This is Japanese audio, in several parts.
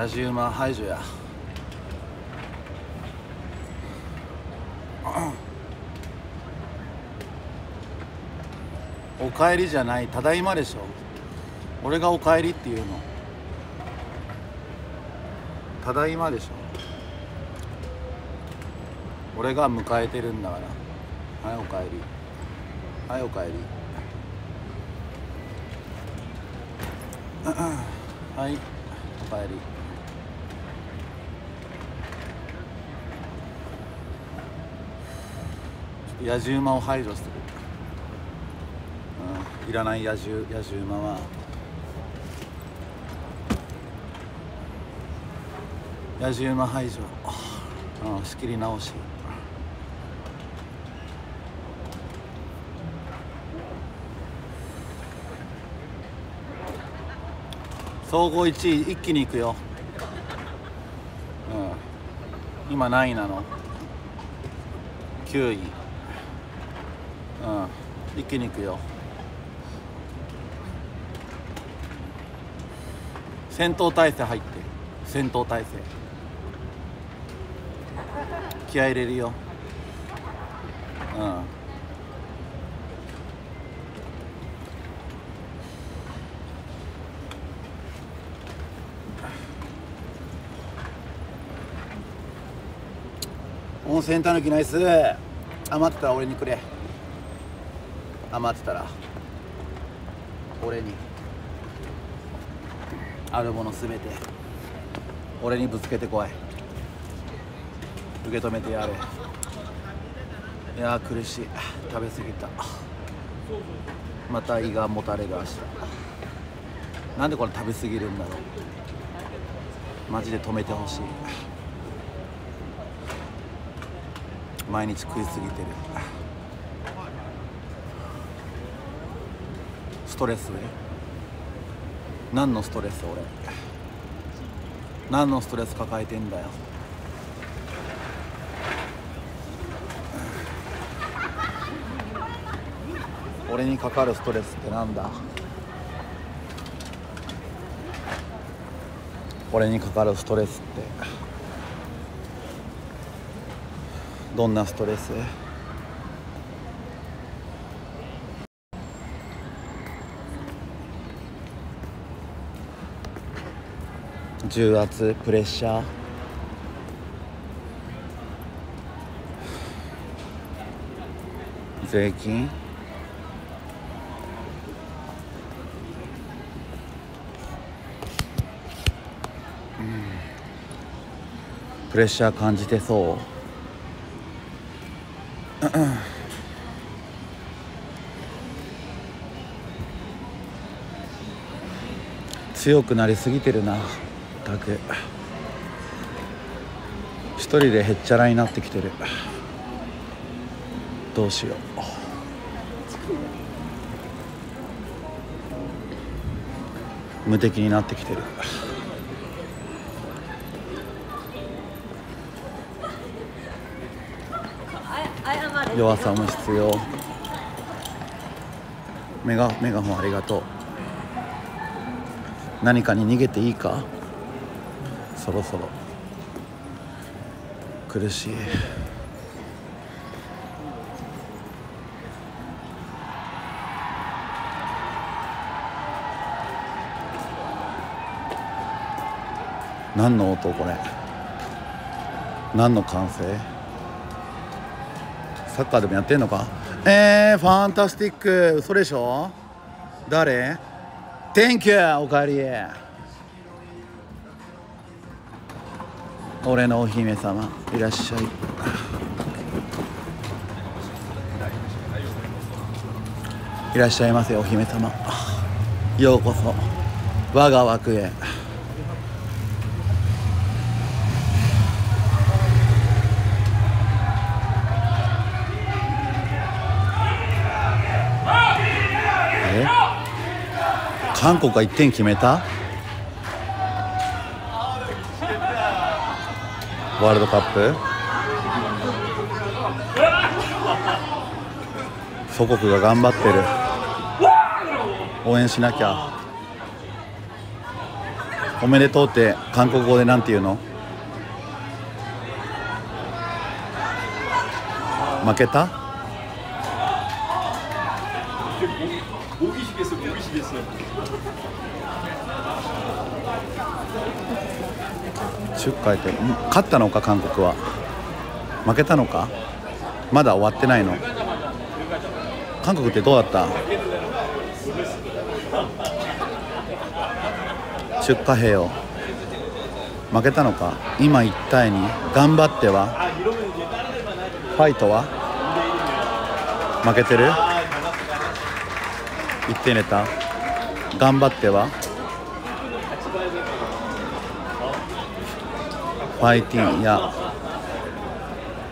野じ馬排除や。おかえりじゃないただいまでしょ。俺がおかえりっていうの。ただいまでしょ。俺が迎えてるんだから。はいおかえり。はいおかえり。はいおかえりちょっと野獣馬を排除する、うん、いらない野獣野獣馬は。野獣馬排除、うん、仕切り直し。総合1位一気にいくよ、うん、今何位なの？9位、うん、一気にいくよ。戦闘態勢入って。戦闘態勢。気合い入れるよ。うん。温泉たぬきナイス。余ってたら俺にくれ。余ってたら俺にあるもの全て俺にぶつけてこい。受け止めてやれ。いや苦しい。食べ過ぎた。また胃がもたれがしたなんでこれ食べ過ぎるんだろう。マジで止めてほしい。毎日食いすぎてる。トレス何のストレス俺？何のストレス抱えてんだよ。俺にかかるストレスってなんだ？俺にかかるストレスってどんなストレス？重圧プレッシャー。税金。プレッシャー感じてそう。強くなりすぎてるな。たく。一人でへっちゃらになってきてる。どうしよう。無敵になってきてる。弱さも必要。メガメガホンありがとう。何かに逃げていいか？そろそろ。苦しい。何の音これ？何の歓声？サッカーでもやってんのか？えー、ファンタスティック。嘘でしょ？誰？Thank you おかえり。俺のお姫様いらっしゃい。いらっしゃいませお姫様。ようこそ我が枠へ。え？韓国が1点決めた？ワールドカップ。祖国が頑張ってる。応援しなきゃ。おめでとうって韓国語でなんて言うの？負けた？10回って勝ったのか韓国は。負けたのか。まだ終わってないの。韓国ってどうだった？出荷兵を。負けたのか？今1対2頑張っては。ファイトは？負けてる？1点入れた頑張っては？ファイティンいや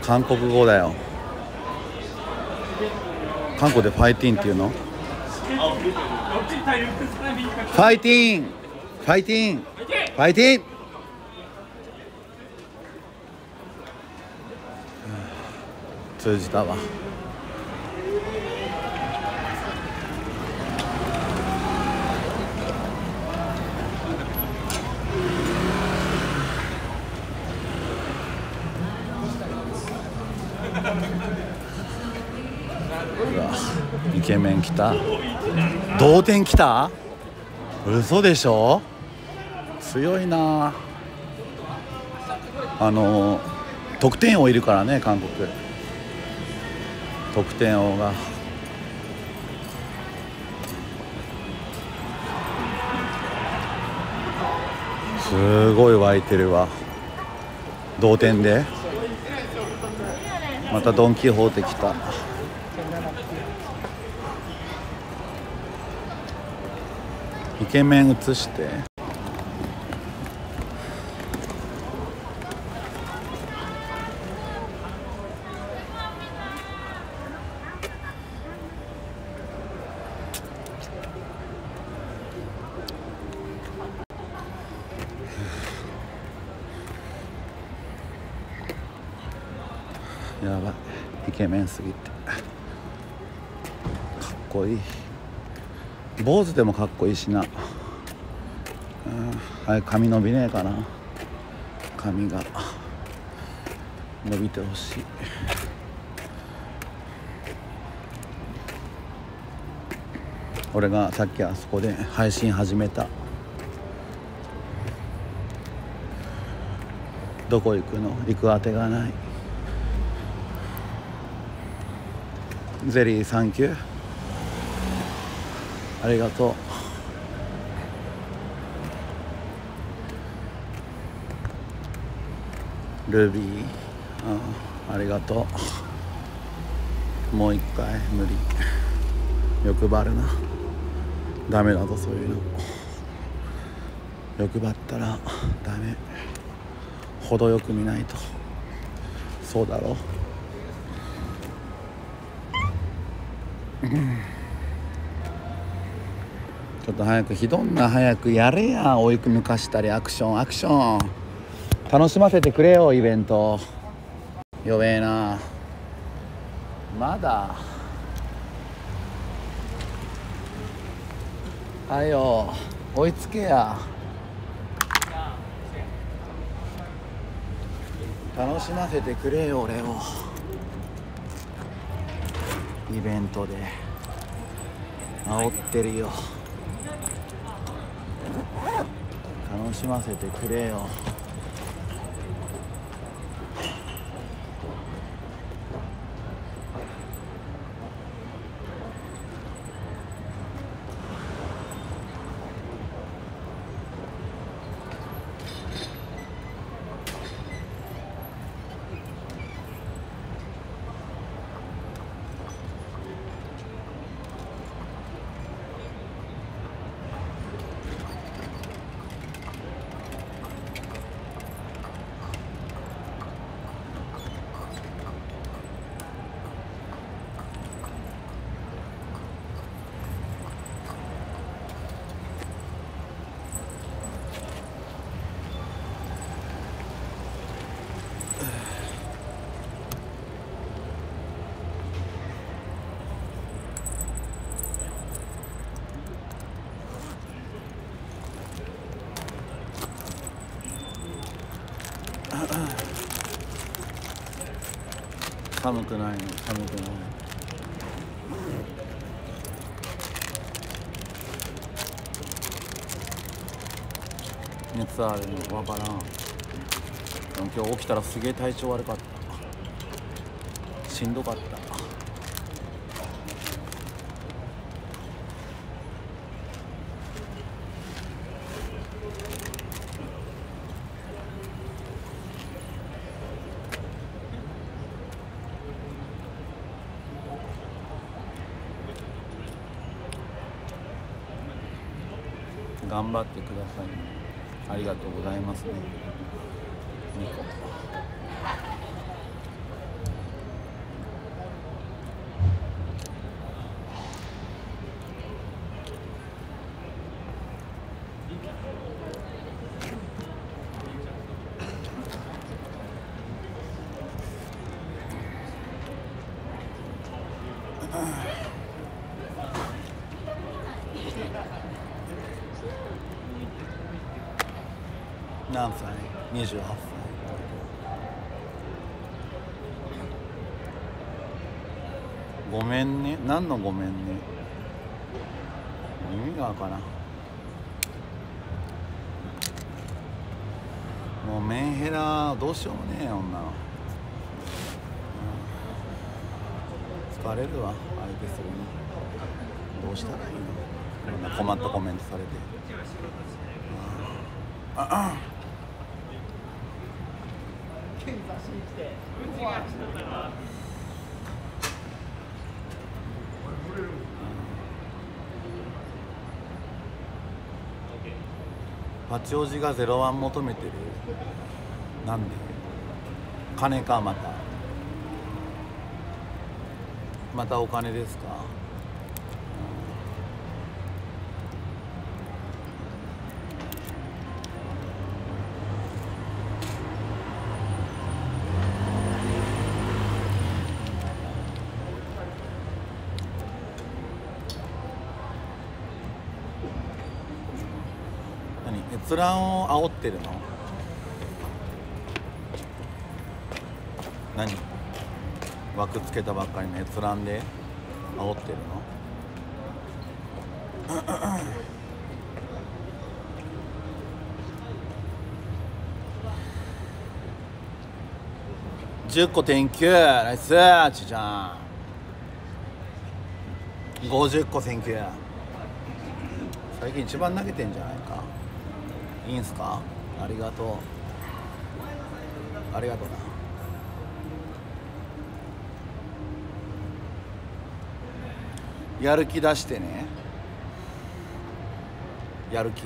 韓国語だよ。韓国でファイティンっていうの？ファイティン！ファイティン！ファイティン！通じたわうわイケメン来た。同点来た？嘘でしょ？強いな。あの得点王いるからね韓国。得点王が。すごい湧いてるわ。同点で。またドン・キホーテ来た。イケメン映して。やばい。イケメンすぎて。かっこいい。坊主でもかっこいいしな、うん、あれ髪伸びねえかな。髪が。伸びてほしい。俺がさっきあそこで配信始めた。どこ行くの？行くあてがない。ゼリーサンキュー。ありがとう。ルビー。あありがとう。もう一回無理。欲張るな。ダメだぞそういうの。欲張ったらダメ。程よく見ないと。そうだろうん。ちょっと早くひどんな早くやれや追い抜かしたりアクションアクション。楽しませてくれよイベント。弱えな。まだ。はよ。追いつけや。楽しませてくれよ俺を。イベントで。煽ってるよ。楽しませてくれよ。寒くない？の寒くない。熱あるの分からん。今日起きたらすげえ体調悪かった。しんどかった。頑張ってください、ね、ありがとうございますねニコ何歳 ?28 歳ごめんね何のごめんね。意味がわからん。もうメンヘラどうしようもねえ女の、うん、疲れるわ相手するにどうしたらいいの？こんな困ったコメントされて。ああ。検査しに来て八王子がゼロワン求めてる。なんで？金かまた。またお金ですか何閲覧を煽ってるの？何？枠つけたばっかりの閲覧で？煽ってるの？10個点9ナイスちちゃん。50個選球最近一番投げてんじゃない？いいんすか？ありがとう。ありがとうな。やる気出してね。やる気？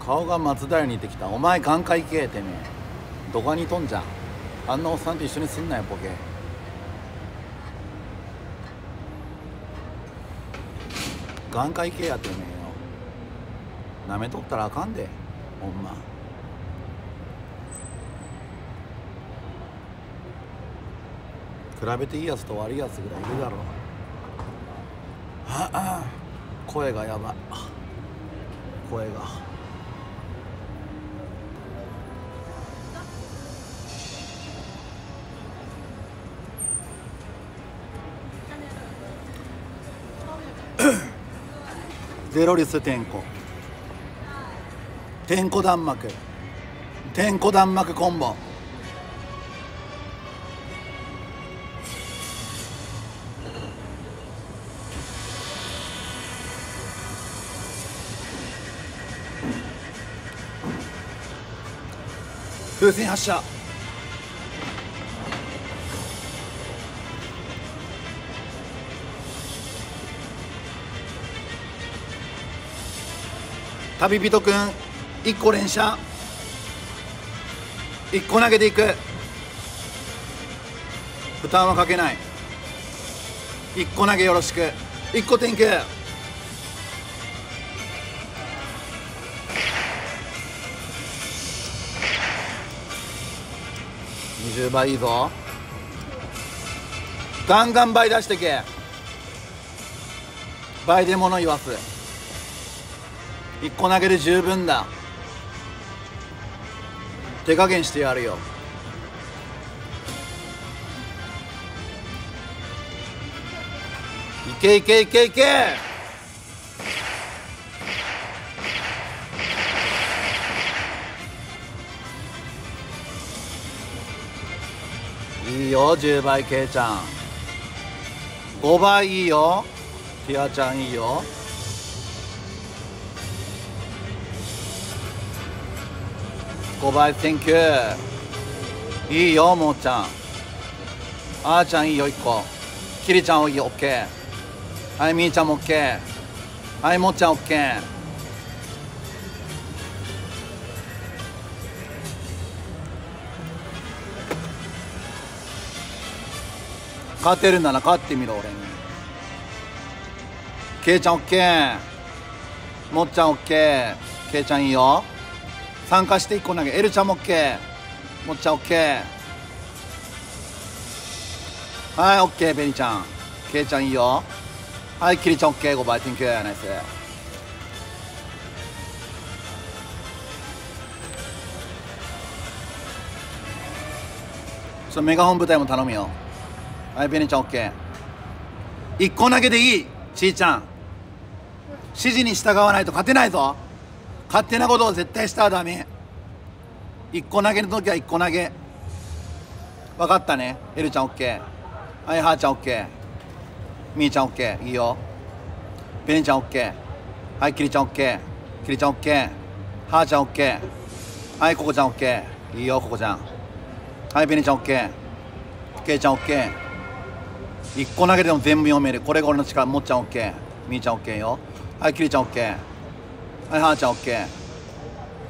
顔が松平に似てきた。お前眼科行けってねどこにとんじゃん。あんなおっさんと一緒にすんなよボケ。眼科医系やてめえよ。なめとったらあかんでほんま。比べていいやつと悪いやつぐらいいるだろう。ああ声がやば。い声が。ゼロリス天候天候弾幕。天候弾幕コンボ。風船発射。旅人くん1個連射。1個投げていく。負担はかけない。1個投げよろしく。1個天球。20倍いいぞ。ガンガン倍出してけ。倍で物言わす。1個投げで十分だ。手加減してやるよ。いけいけいけいけ！いいよ10倍けいちゃん。5倍いいよ。ティアちゃんいいよ。5倍 Thank you. いいよもーちゃん。あーちゃんいいよ1個。キリちゃんいいよ OK はいみーちゃんも OK はいもっちゃん OK 勝てるなら勝ってみろ俺に。けいちゃん OK もっちゃん OK けいちゃんいいよ。参加して1個投げ L ちゃんも OK もっちゃん OK はい OK ベニちゃん。けいちゃんいいよ。はいキリちゃん OK5 倍 Thank you ナイス。ちょっとメガホン部隊も頼むよ。はいベニちゃん OK 1個投げでいいちーちゃん。指示に従わないと勝てないぞ。勝手なことを絶対したらダメ。1個投げの時は1個投げ。分かったね。エルちゃん OK はいはーちゃん OK みーちゃん OK いいよ。ベニちゃん OK はいキリちゃん OK キリちゃん OK はーちゃん OK はいココちゃん OK いいよココちゃん。はいベニちゃん OK ケイちゃん OK 1個投げでも全部読める。これが俺の力もっちゃん OK みーちゃん OK よ。はいキリちゃん OK はいはーちゃん OK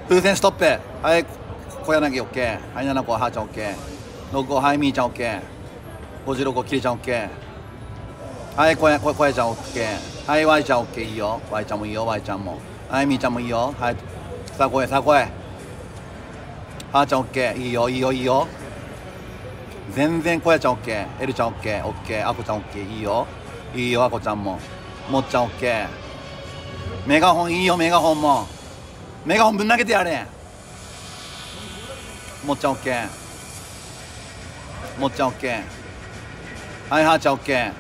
風船ストップはい小柳 OK はい7個はーちゃん OK6 個はいみーちゃん OK56 個キリちゃん OK はい小屋小屋ちゃん OK はい Y ちゃん OK いいよ。Y ちゃんもいいよ。Y ちゃんも。はいみーちゃんもいいよ。はいさあ来いさあ来いはーちゃん OK いいよ。いいよ。いいよ。全然小屋ちゃん OK エルちゃん OKOK あこちゃん OK いいよ。いいよあこちゃんも。もっちゃん OK メガホンいいよメガホンも。メガホンぶん投げてやれ。もっちゃん OK もっちゃん OK はいはーちゃん OK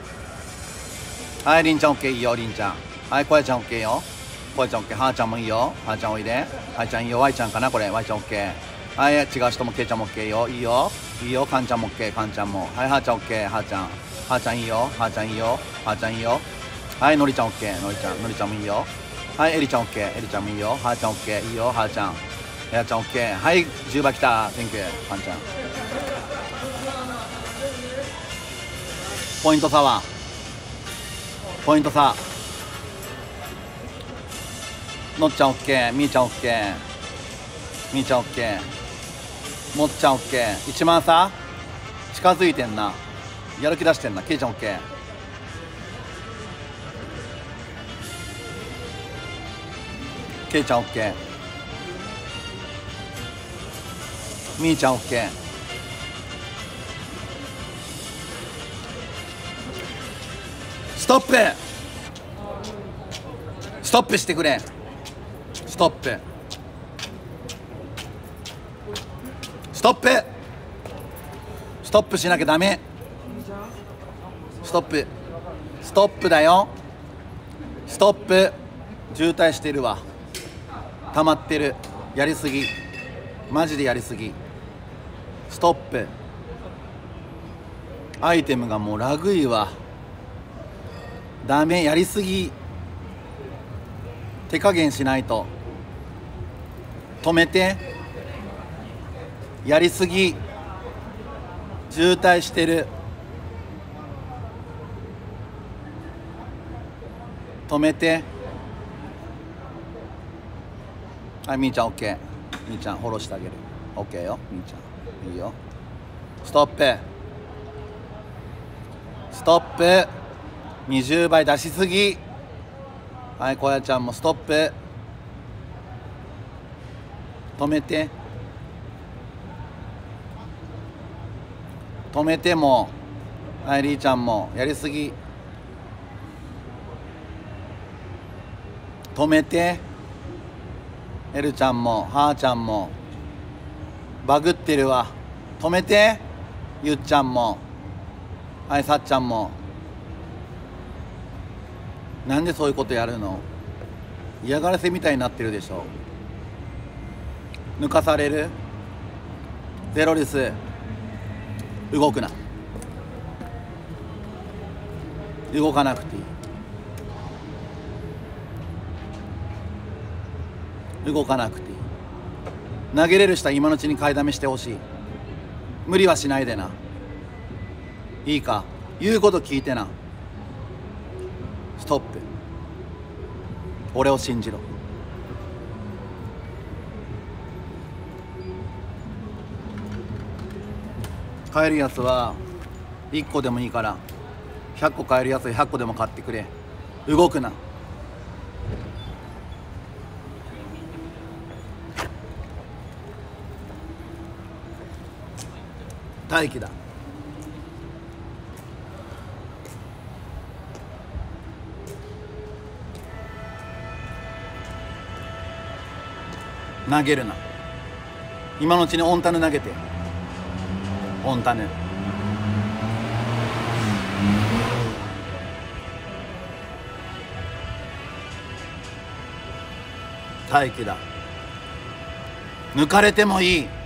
はいりんちゃん OK いいよりんちゃん。はい小屋ちゃん OK よ。小屋ちゃん OK はーちゃんもいいよ。はーちゃんおいで。はーちゃんいいよ。Y ちゃんかなこれ。Y ちゃん OK はい違う人もけいちゃんも OK よ。いいよ。いいよ。かんちゃんも OK かんちゃんも。はいはーちゃん OK はーちゃん。はーちゃんいいよ。はーちゃんいいよ。はーちゃんいいよ。はいのりちゃん OK のりちゃん。のりちゃんもいいよ。はいえりちゃん OK えりちゃんもいいよ。はーちゃん OK いいよはーちゃん。やちゃん OK はい10番来た。Thank you かんちゃん。ポイント差は？ポイント差。のっちゃん OK みーちゃん OK みーちゃん OK もっちゃん OK 一番差？近づいてんな。やる気出してんな。けいちゃん OK けいちゃん OK みーちゃん OK ストップ。ストップしてくれ。ストップ。ストップ。ストップしなきゃダメ。ストップ。ストップだよ。ストップ。渋滞してるわ。溜まってる。やりすぎ。マジでやりすぎ。ストップ。アイテムがもうラグいわ。ダメやりすぎ。手加減しないと。止めて。やりすぎ。渋滞してる。止めて。はいみーちゃん OK みーちゃんフォローしてあげる。OK よみーちゃん。いいよ。ストップ。ストップ。20倍出しすぎ。はい小屋ちゃんもストップ。止めて。止めても。はいりーちゃんも。やりすぎ。止めて。エルちゃんもはーちゃんもバグってるわ。止めて。ゆっちゃんも。はいさっちゃんも。なんでそういうことやるの？嫌がらせみたいになってるでしょ。抜かされる？ゼロリス。動くな。動かなくていい。動かなくていい。投げれる人は今のうちに買いだめしてほしい。無理はしないでな。いいか。言うこと聞いてな。ストップ。俺を信じろ。買えるやつは1個でもいいから100個買えるやつ100個でも買ってくれ。動くな。待機だ。投げるな。今のうちにオンタヌ投げて。オンタヌ待機だ。抜かれてもいい。